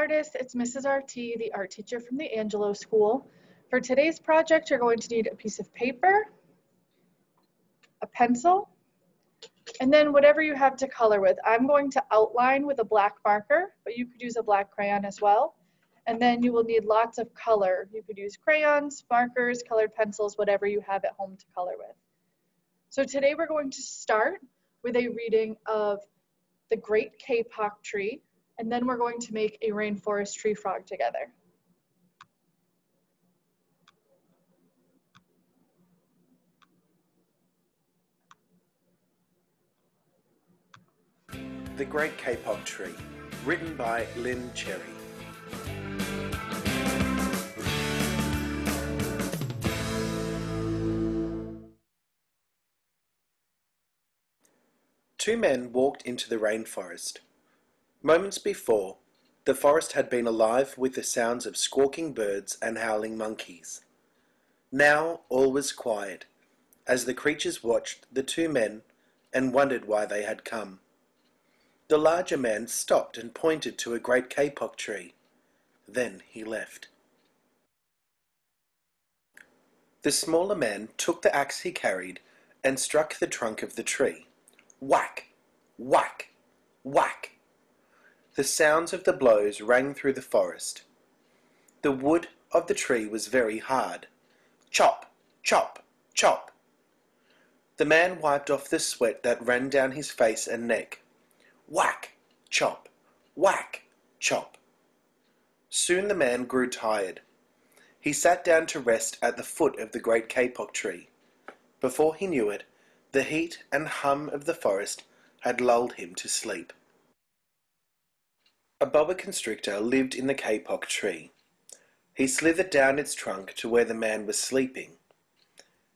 artists, it's Mrs. RT, the art teacher from the Angelo School. For today's project, you're going to need a piece of paper, a pencil, and then whatever you have to color with. I'm going to outline with a black marker, but you could use a black crayon as well. And then you will need lots of color. You could use crayons, markers, colored pencils, whatever you have at home to color with. So today we're going to start with a reading of The Great Kapok Tree, and then we're going to make a rainforest tree frog together. The Great Kapok Tree, written by Lynne Cherry. Two men walked into the rainforest. Moments before, the forest had been alive with the sounds of squawking birds and howling monkeys. Now all was quiet, as the creatures watched the two men and wondered why they had come. The larger man stopped and pointed to a great kapok tree. Then he left. The smaller man took the axe he carried and struck the trunk of the tree. Whack! Whack! Whack! The sounds of the blows rang through the forest. The wood of the tree was very hard. Chop! Chop! Chop! The man wiped off the sweat that ran down his face and neck. Whack! Chop! Whack! Chop! Soon the man grew tired. He sat down to rest at the foot of the great kapok tree. Before he knew it, the heat and hum of the forest had lulled him to sleep. A boa constrictor lived in the kapok tree. He slithered down its trunk to where the man was sleeping.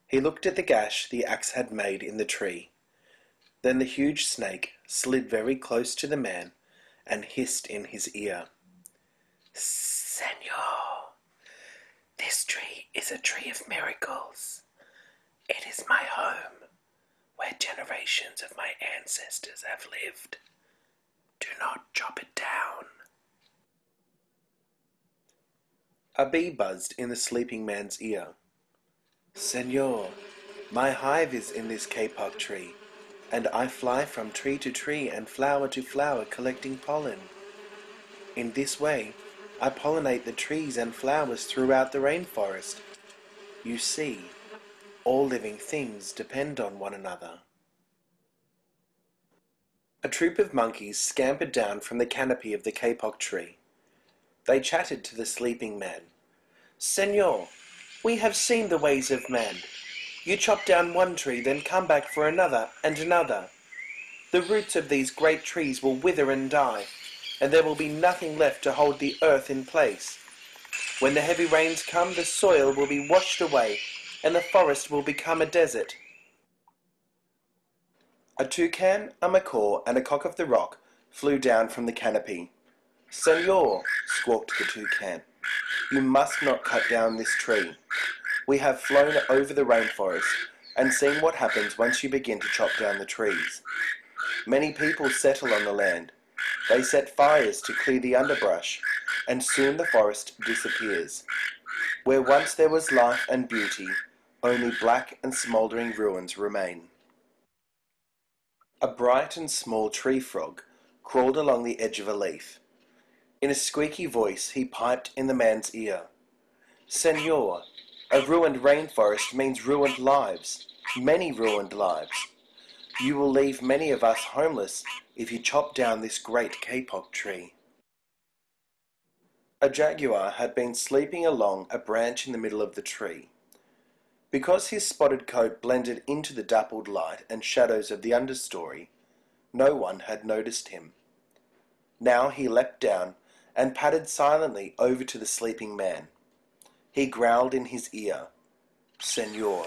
He looked at the gash the axe had made in the tree. Then the huge snake slid very close to the man and hissed in his ear. Senor, this tree is a tree of miracles. It is my home, where generations of my ancestors have lived. Not chop it down. A bee buzzed in the sleeping man's ear. Senor, my hive is in this kapok tree, and I fly from tree to tree and flower to flower collecting pollen. In this way, I pollinate the trees and flowers throughout the rainforest. You see, all living things depend on one another. A troop of monkeys scampered down from the canopy of the kapok tree. They chatted to the sleeping man. Senor, we have seen the ways of man. You chop down one tree, then come back for another and another. The roots of these great trees will wither and die, and there will be nothing left to hold the earth in place. When the heavy rains come, the soil will be washed away, and the forest will become a desert. A toucan, a macaw, and a cock of the rock flew down from the canopy. Senor, squawked the toucan, you must not cut down this tree. We have flown over the rainforest and seen what happens once you begin to chop down the trees. Many people settle on the land. They set fires to clear the underbrush, and soon the forest disappears. Where once there was life and beauty, only black and smouldering ruins remain. A bright and small tree frog crawled along the edge of a leaf. In a squeaky voice he piped in the man's ear. Senor, a ruined rainforest means ruined lives, many ruined lives. You will leave many of us homeless if you chop down this great kapok tree. A jaguar had been sleeping along a branch in the middle of the tree. Because his spotted coat blended into the dappled light and shadows of the understory, no one had noticed him. Now he leapt down and padded silently over to the sleeping man. He growled in his ear, Senor,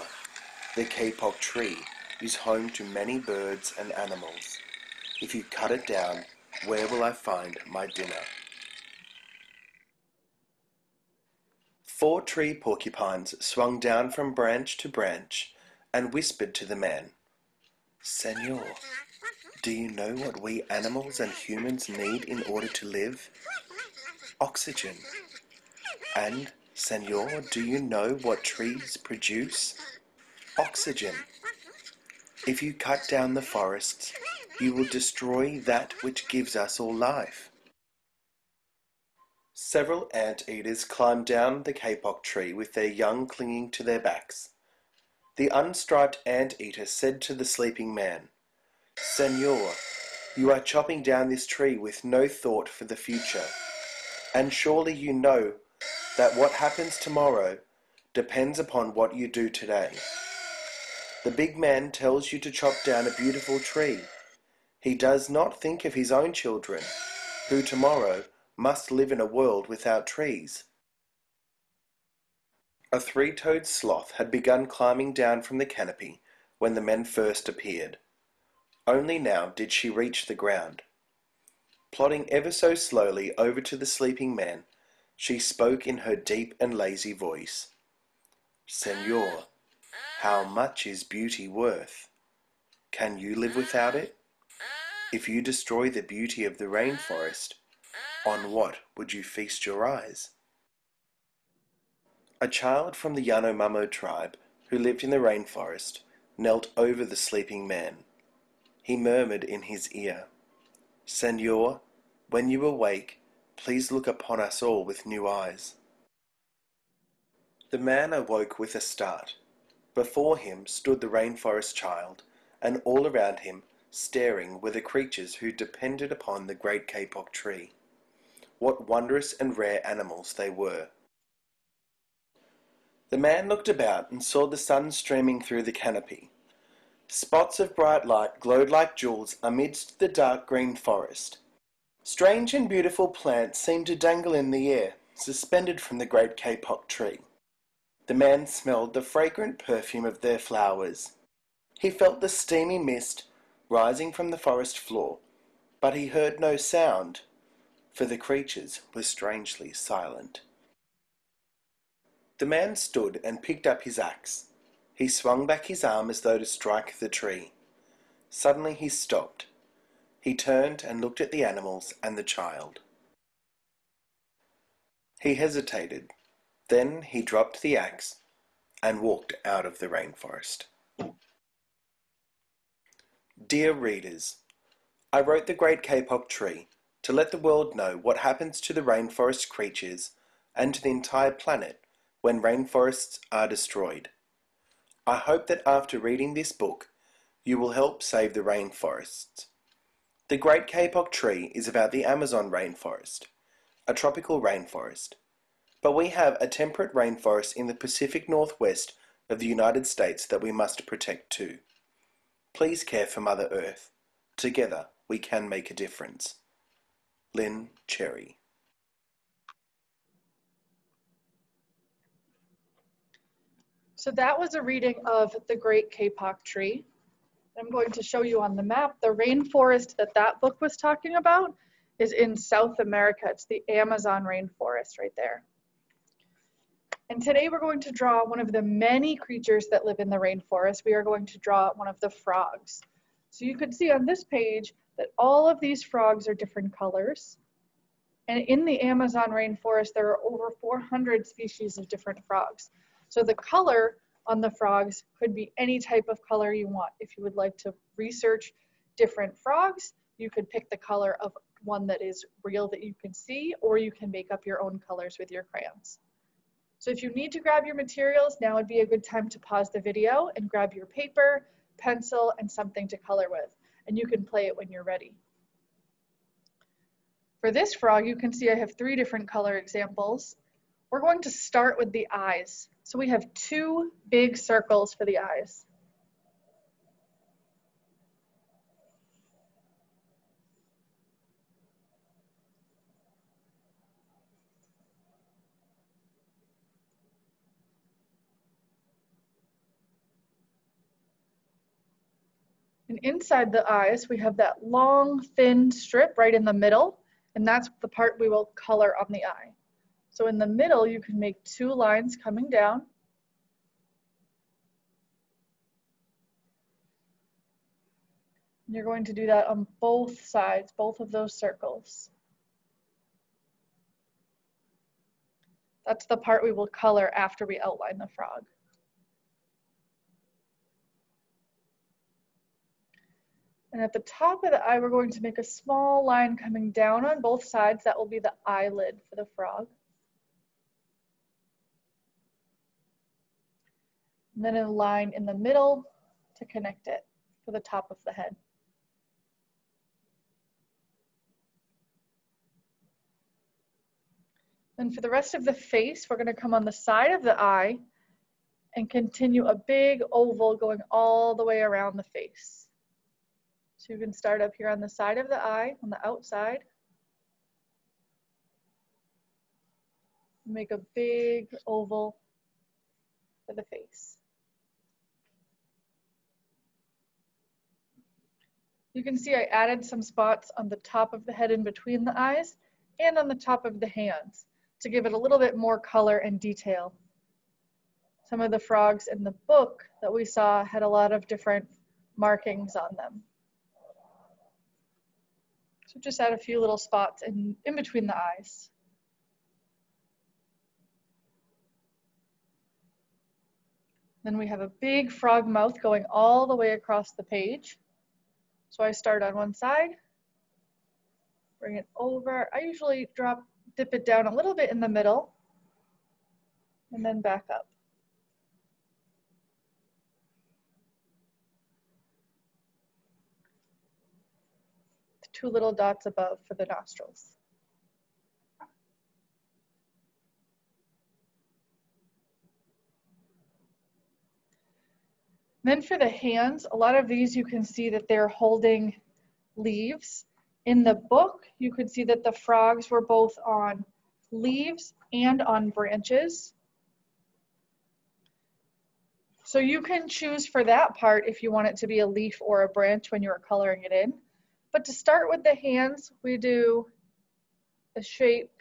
the kapok tree is home to many birds and animals. If you cut it down, where will I find my dinner? Four tree porcupines swung down from branch to branch and whispered to the man, Senor, do you know what we animals and humans need in order to live? oxygen. And, senor, do you know what trees produce? Oxygen. If you cut down the forests, you will destroy that which gives us all life. Several ant-eaters climbed down the kapok tree with their young clinging to their backs. The unstriped ant-eater said to the sleeping man, Senor, you are chopping down this tree with no thought for the future, and surely you know that what happens tomorrow depends upon what you do today. The big man tells you to chop down a beautiful tree. He does not think of his own children, who tomorrow must live in a world without trees. A three-toed sloth had begun climbing down from the canopy when the men first appeared. Only now did she reach the ground. Plodding ever so slowly over to the sleeping man, she spoke in her deep and lazy voice. Senor, how much is beauty worth? Can you live without it? If you destroy the beauty of the rainforest, on what would you feast your eyes? A child from the Yanomamo tribe, who lived in the rainforest, knelt over the sleeping man. He murmured in his ear, Senor, when you awake, please look upon us all with new eyes. The man awoke with a start. Before him stood the rainforest child, and all around him, staring, were the creatures who depended upon the great kapok tree. What wondrous and rare animals they were! The man looked about and saw the sun streaming through the canopy. Spots of bright light glowed like jewels amidst the dark green forest. Strange and beautiful plants seemed to dangle in the air, suspended from the great kapok tree. The man smelled the fragrant perfume of their flowers. He felt the steamy mist rising from the forest floor, but he heard no sound for the creatures were strangely silent. The man stood and picked up his axe. He swung back his arm as though to strike the tree. Suddenly he stopped. He turned and looked at the animals and the child. He hesitated. Then he dropped the axe and walked out of the rainforest. Dear readers, I wrote The Great Kapok Tree to let the world know what happens to the rainforest creatures and to the entire planet when rainforests are destroyed. I hope that after reading this book, you will help save the rainforests. The Great Kapok Tree is about the Amazon rainforest, a tropical rainforest. But we have a temperate rainforest in the Pacific Northwest of the United States that we must protect too. Please care for Mother Earth. Together we can make a difference. Lynne Cherry. So that was a reading of The Great Kapok Tree. I'm going to show you on the map the rainforest that that book was talking about is in South America. It's the Amazon rainforest right there. And today we're going to draw one of the many creatures that live in the rainforest. We are going to draw one of the frogs. So you can see on this page that all of these frogs are different colors. And in the Amazon rainforest, there are over 400 species of different frogs. So the color on the frogs could be any type of color you want. If you would like to research different frogs, you could pick the color of one that is real that you can see, or you can make up your own colors with your crayons. So if you need to grab your materials, now would be a good time to pause the video and grab your paper, pencil, and something to color with and you can play it when you're ready. For this frog, you can see I have three different color examples. We're going to start with the eyes. So we have two big circles for the eyes. And inside the eyes, we have that long, thin strip right in the middle, and that's the part we will color on the eye. So in the middle, you can make two lines coming down. You're going to do that on both sides, both of those circles. That's the part we will color after we outline the frog. And at the top of the eye, we're going to make a small line coming down on both sides. That will be the eyelid for the frog. And then a line in the middle to connect it for the top of the head. Then for the rest of the face, we're gonna come on the side of the eye and continue a big oval going all the way around the face. So you can start up here on the side of the eye, on the outside. Make a big oval for the face. You can see I added some spots on the top of the head in between the eyes and on the top of the hands to give it a little bit more color and detail. Some of the frogs in the book that we saw had a lot of different markings on them. So just add a few little spots in, in between the eyes. Then we have a big frog mouth going all the way across the page. So I start on one side, bring it over. I usually drop dip it down a little bit in the middle, and then back up. Two little dots above for the nostrils. Then for the hands, a lot of these you can see that they're holding leaves in the book, you could see that the frogs were both on leaves and on branches. So you can choose for that part if you want it to be a leaf or a branch when you're coloring it in. But to start with the hands, we do a shape,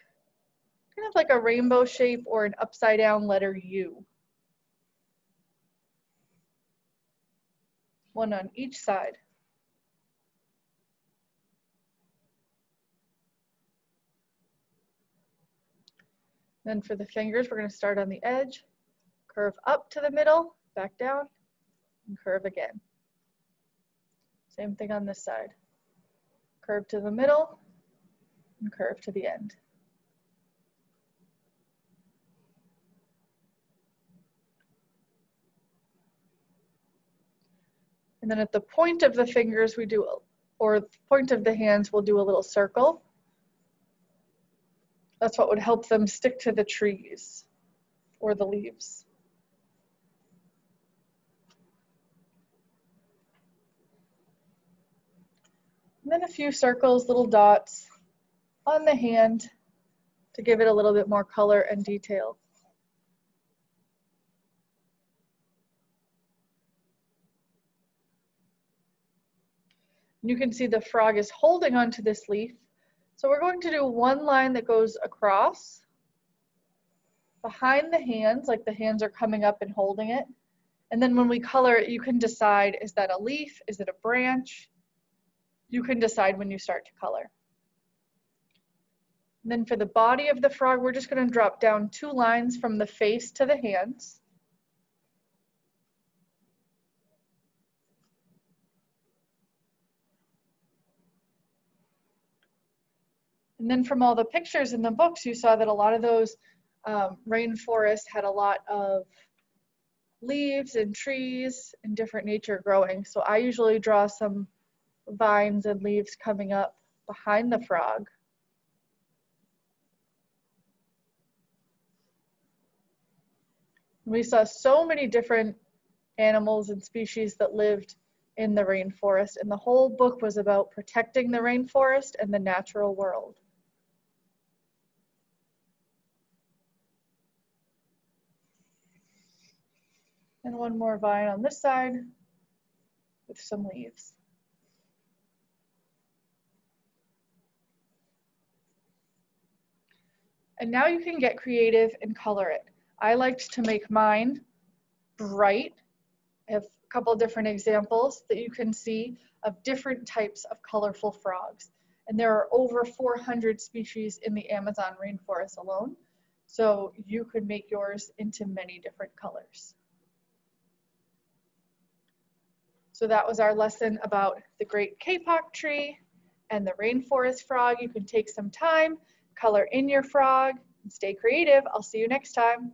kind of like a rainbow shape or an upside down letter U. One on each side. Then for the fingers, we're gonna start on the edge, curve up to the middle, back down, and curve again. Same thing on this side. Curve to the middle, and curve to the end. And then at the point of the fingers, we do, or point of the hands, we'll do a little circle. That's what would help them stick to the trees or the leaves. And then a few circles, little dots on the hand to give it a little bit more color and detail. You can see the frog is holding onto this leaf so we're going to do one line that goes across behind the hands, like the hands are coming up and holding it. And then when we color it, you can decide, is that a leaf? Is it a branch? You can decide when you start to color. And then for the body of the frog, we're just gonna drop down two lines from the face to the hands. And then from all the pictures in the books, you saw that a lot of those um, rainforests had a lot of leaves and trees and different nature growing. So I usually draw some vines and leaves coming up behind the frog. We saw so many different animals and species that lived in the rainforest and the whole book was about protecting the rainforest and the natural world. And one more vine on this side with some leaves. And now you can get creative and color it. I liked to make mine bright. I have a couple different examples that you can see of different types of colorful frogs. And there are over 400 species in the Amazon rainforest alone. So you could make yours into many different colors. So that was our lesson about the great kapok tree and the rainforest frog. You can take some time color in your frog. Stay creative. I'll see you next time.